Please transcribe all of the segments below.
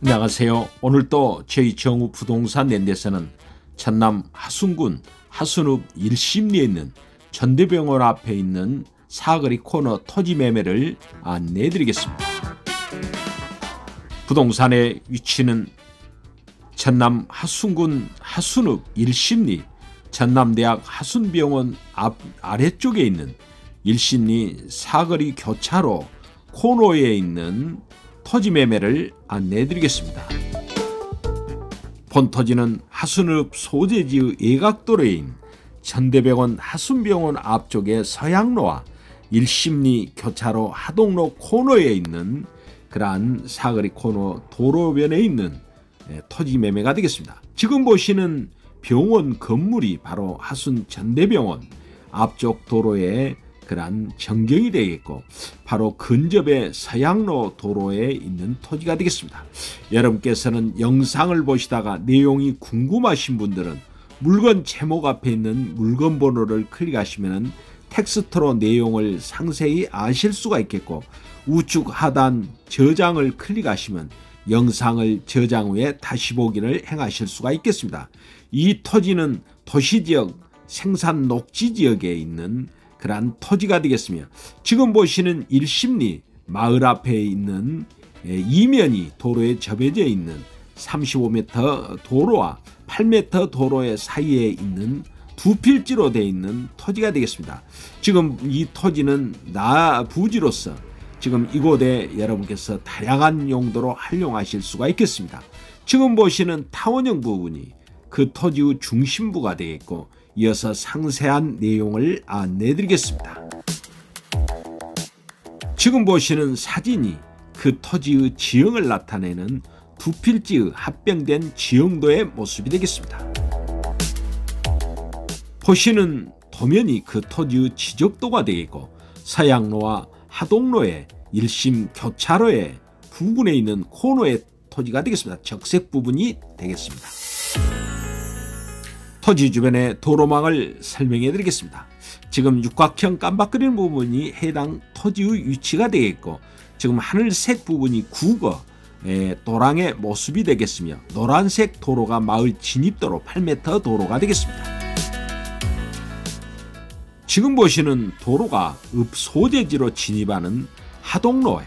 안녕하세요. 오늘도 저희 정우 부동산 랜드에서는 전남 하순군 하순읍 일심리에 있는 전대병원 앞에 있는 사거리 코너 토지 매매를 안내해 드리겠습니다. 부동산의 위치는 전남 하순군 하순읍 일심리 전남대학 하순병원 앞 아래쪽에 있는 일심리 사거리 교차로 코너에 있는 토지 매매를 안내해 드리겠습니다. 본토지는 하순읍 소재지의 예각도로인 천대병원 하순병원 앞쪽의 서양로와 일심리 교차로 하동로 코너에 있는 그러한 사거리 코너 도로변에 있는 예, 토지 매매가 되겠습니다. 지금 보시는 병원 건물이 바로 하순 전대병원 앞쪽 도로에 그러한 전경이 되겠고 바로 근접의 서양로 도로에 있는 토지가 되겠습니다. 여러분께서는 영상을 보시다가 내용이 궁금하신 분들은 물건 제목 앞에 있는 물건 번호를 클릭하시면 텍스트로 내용을 상세히 아실 수가 있겠고 우측 하단 저장을 클릭하시면 영상을 저장 후에 다시 보기를 행하실 수가 있겠습니다. 이 토지는 도시지역 생산 녹지 지역에 있는 그러한 토지가 되겠으며 지금 보시는 일심리 마을 앞에 있는 예, 이면이 도로에 접해져 있는 35m 도로와 8m 도로의 사이에 있는 두 필지로 되어 있는 토지가 되겠습니다. 지금 이 토지는 나 부지로서 지금 이곳에 여러분께서 다양한 용도로 활용하실 수가 있겠습니다. 지금 보시는 타원형 부분이 그 토지의 중심부가 되겠고 이어서 상세한 내용을 안내해 드리겠습니다. 지금 보시는 사진이 그 토지의 지형을 나타내는 두 필지의 합병된 지형도의 모습이 되겠습니다. 보시는 도면이 그 토지의 지적도가 되겠고 서양로와 하동로의 일심 교차로의 부근에 있는 코너의 토지가 되겠습니다. 적색 부분이 되겠습니다. 토지 주변의 도로망을 설명해 드리겠습니다. 지금 육각형 깜박거리는 부분이 해당 토지의 위치가 되겠고 지금 하늘색 부분이 국어 도랑의 모습이 되겠으며 노란색 도로가 마을 진입도로 8m 도로가 되겠습니다. 지금 보시는 도로가 읍 소재지로 진입하는 하동로에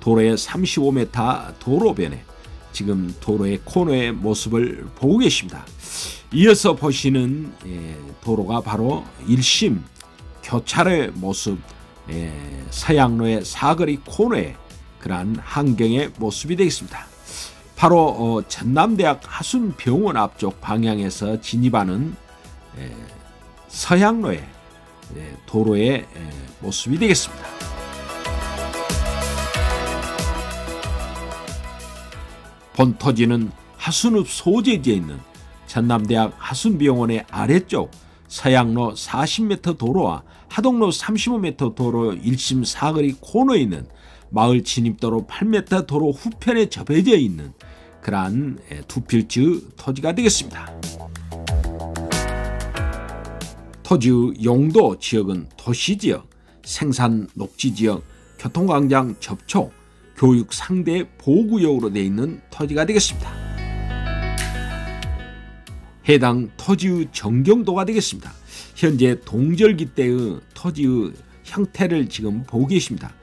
도로의 35m 도로변에 지금 도로의 코너의 모습을 보고 계십니다. 이어서 보시는 예, 도로가 바로 일심 교차로의 모습 예, 서양로의 사거리 코너의 그러한 환경의 모습이 되겠습니다. 바로 어, 전남대학 하순병원 앞쪽 방향에서 진입하는 예, 서양로의 도로의 모습이 되겠습니다. 본토지는 하순읍 소재지에 있는 전남대학 하순병원의 아래쪽 서양로 40m 도로와 하동로 35m 도로 1심 사거리 코너에 있는 마을 진입도로 8m 도로 후편에 접해져 있는 그러한 두 필지 토지가 되겠습니다. 토지의 용도 지역은 도시지역, 생산 녹지지역, 교통광장 접촉, 교육 상대 보호구역으로 되어 있는 토지가 되겠습니다. 해당 토지의 정경도가 되겠습니다. 현재 동절기 때의 토지의 형태를 지금 보고 계십니다.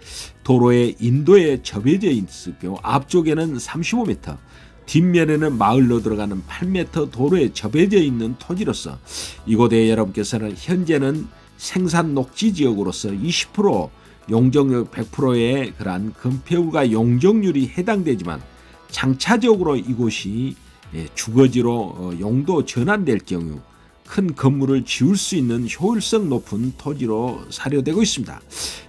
도로의 인도에 접해져 있을 경우 앞쪽에는 35m, 뒷면에는 마을로 들어가는 8m 도로에 접해져 있는 토지로서 이곳에 여러분께서는 현재는 생산 녹지 지역으로서 20% 용적률 100%의 그러한 금폐율과 용적률이 해당되지만 장차적으로 이곳이 예, 주거지로 어, 용도 전환될 경우 큰 건물을 지을 수 있는 효율성 높은 토지로 사료되고 있습니다.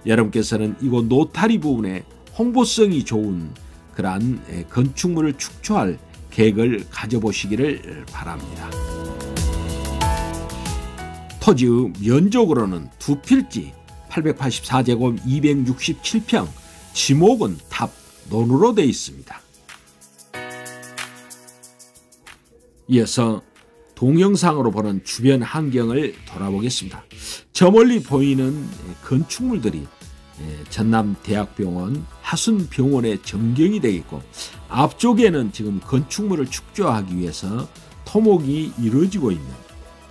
여러분께서는 이곳 노타리 부분에 홍보성이 좋은 그러한 예, 건축물을 축소할 계획을 가져보시기를 바랍니다. 토지의 면적으로는 두 필지 884제곱 267평 지목은 답 논으로 되어 있습니다. 이어서 동영상으로 보는 주변 환경을 돌아보겠습니다. 저 멀리 보이는 건축물들이 예, 전남 대학병원 화순병원의 전경이 되겠고 앞쪽에는 지금 건축물을 축조하기 위해서 토목이 이루어지고 있는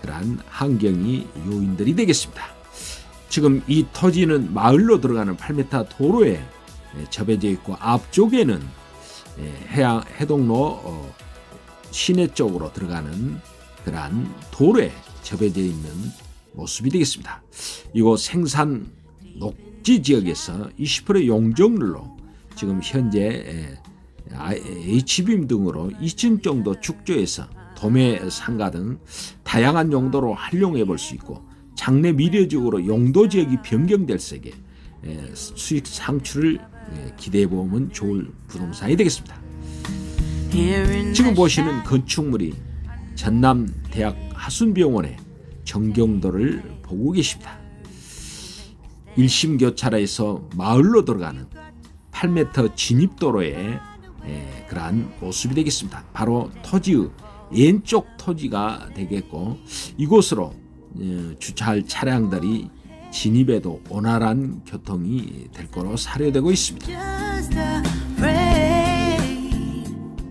그러한 환경이 요인들이 되겠습니다. 지금 이 토지는 마을로 들어가는 8m 도로에 예, 접해져 있고 앞쪽에는 예, 해양 해동로 어, 시내 쪽으로 들어가는 그러한 도로에 접해져 있는 모습이 되겠습니다. 이곳 생산 녹지 지역에서 20% 용적률로 지금 현재 H빔 등으로 2층 정도 축조해서 도매 상가 등 다양한 용도로 활용해 볼 수 있고 장래 미래적으로 용도 지역이 변경될 세계 수익 상출을 기대해 보면 좋을 부동산이 되겠습니다. 지금 보시는 건축물이 전남 대학 하순병원의 정경도를 보고 계십니다. 1심 교차로에서 마을로 들어가는 8m 진입도로의 그러한 모습이 되겠습니다. 바로 토지의 왼쪽 토지가 되겠고 이곳으로 주차할 차량들이 진입에도 원활한 교통이 될 거로 사료되고 있습니다.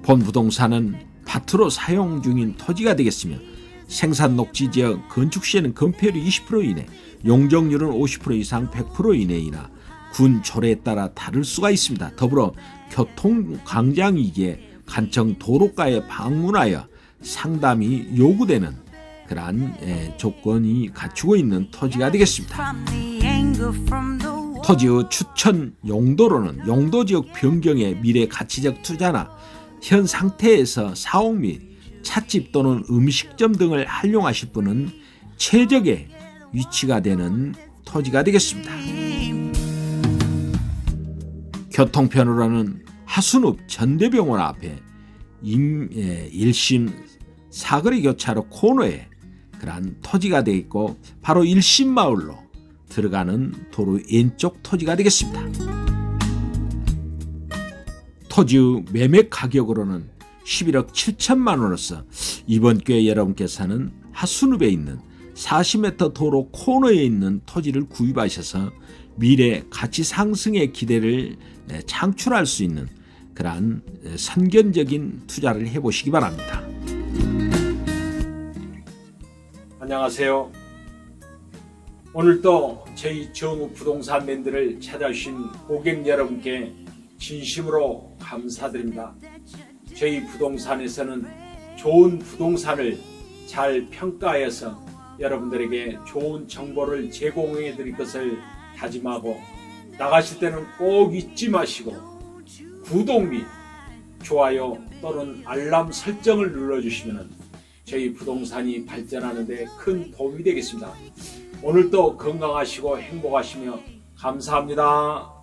본 부동산은 밭으로 사용 중인 토지가 되겠으며 생산 녹지 지역 건축 시에는 건폐율이 20% 이내, 용적률은 50% 이상 100% 이내이나 군 조례에 따라 다를 수가 있습니다. 더불어 교통 강장이기에 간청 도로가에 방문하여 상담이 요구되는 그러한 조건이 갖추고 있는 토지가 되겠습니다. 토지의 추천 용도로는 용도지역 변경의 미래 가치적 투자나 현 상태에서 사옥 및 찻집 또는 음식점 등을 활용하실 분은 최적의 위치가 되는 토지가 되겠습니다. 교통편으로는 하순읍 전대병원 앞에 임, 예, 일심 사거리 교차로 코너에 그러한 토지가 되어 있고 바로 일심마을로 들어가는 도로 왼쪽 토지가 되겠습니다. 토지의 매매 가격으로는 11억 7천만 원으로서 이번 기회에 여러분께서는 하순읍에 있는 40m 도로 코너에 있는 토지를 구입하셔서 미래 가치 상승의 기대를 창출할 수 있는 그러한 선견적인 투자를 해보시기 바랍니다. 안녕하세요. 오늘도 저희 정우 부동산 랜드를 찾아주신 고객 여러분께 진심으로 감사드립니다. 저희 부동산에서는 좋은 부동산을 잘 평가해서 여러분들에게 좋은 정보를 제공해 드릴 것을 다짐하고 나가실 때는 꼭 잊지 마시고 구독 및 좋아요 또는 알람 설정을 눌러주시면 저희 부동산이 발전하는 데 큰 도움이 되겠습니다. 오늘도 건강하시고 행복하시며 감사합니다.